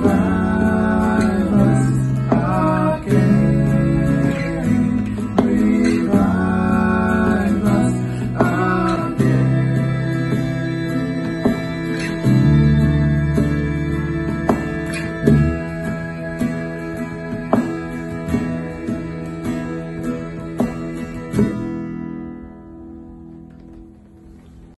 ground.